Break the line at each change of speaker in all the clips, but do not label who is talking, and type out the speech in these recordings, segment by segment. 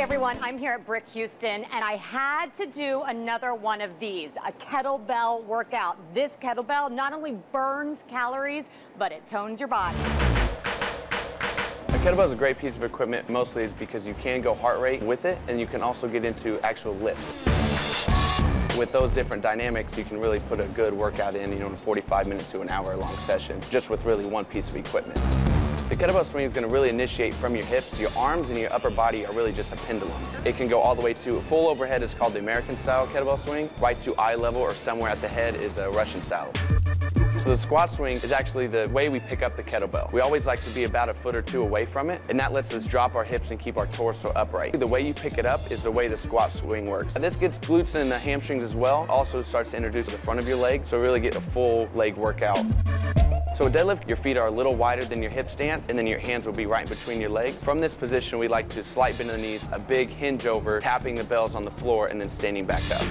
Hey everyone, I'm here at Brick Houston and I had to do another one of these, a kettlebell workout. This kettlebell not only burns calories, but it tones your body.
A kettlebell is a great piece of equipment, mostly it's because you can go heart rate with it and you can also get into actual lifts. With those different dynamics, you can really put a good workout in, you know, in a 45 minute to an hour long session, just with really one piece of equipment. The kettlebell swing is going to really initiate from your hips. Your arms and your upper body are really just a pendulum. It can go all the way to full overhead is called the American style kettlebell swing. Right to eye level or somewhere at the head is a Russian style. So the squat swing is actually the way we pick up the kettlebell. We always like to be about a foot or two away from it, and that lets us drop our hips and keep our torso upright. The way you pick it up is the way the squat swing works. This gets glutes and the hamstrings as well. Also starts to introduce the front of your leg, so really get a full leg workout. So a deadlift, your feet are a little wider than your hip stance, and then your hands will be right between your legs. From this position, we like to slight bend the knees, a big hinge over, tapping the bells on the floor, and then standing back up.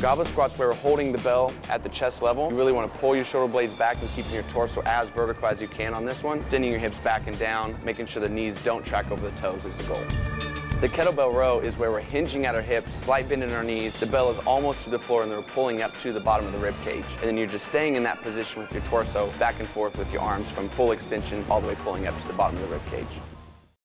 Goblet squats where we're holding the bell at the chest level. You really want to pull your shoulder blades back and keeping your torso as vertical as you can on this one. Sending your hips back and down, making sure the knees don't track over the toes is the goal. The kettlebell row is where we're hinging at our hips, slight bend in our knees, the bell is almost to the floor and then we're pulling up to the bottom of the rib cage. And then you're just staying in that position with your torso back and forth with your arms from full extension all the way pulling up to the bottom of the rib cage.